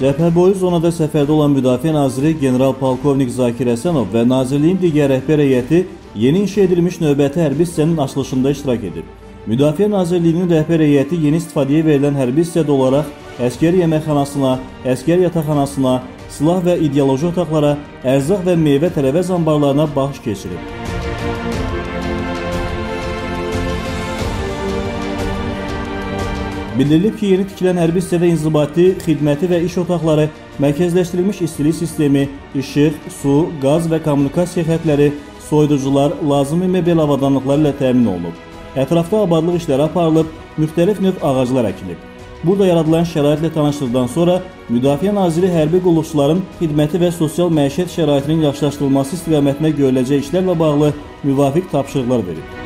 Cəbhə boyu zonada səfərdə olan Müdafiə naziri general polkovnik Zakir Həsənov və nazirliyin digər rəhbər heyəti yeni inşa edilmiş növbəti hərbi hissənin açılışında iştirak edib. Müdafiə Nazirliyinin rəhbər heyəti yeni istifadəyə verilən hərbi hissədə olaraq əskər yeməkxanasına, əskər yataqxanasına, silah və ideoloji otaqlara, ərzaq və meyvə tərəvəz anbarlarına baxış keçirib. Bildirilib ki, yeni tikilən hərbi hissədə inzibati, xidməti və iş otaqları, mərkəzləşdirilmiş istilik sistemi, işıq, su, qaz və kommunikasiya xətləri, soyuducular, lazımi mebel avadanlıqları ilə təmin olunub. Ətrafda abadlıq işləri aparılıb, müxtəlif növ ağaclar əkilib. Burada yaradılan şəraitlə tanışdıqdan sonra Müdafiə Naziri hərbi qulluqçuların xidməti və sosial məişət şəraitinin yaxşılaşdırılması istiqamətində görüləcək işlərlə bağlı müvafiq tapşırıqlar verib.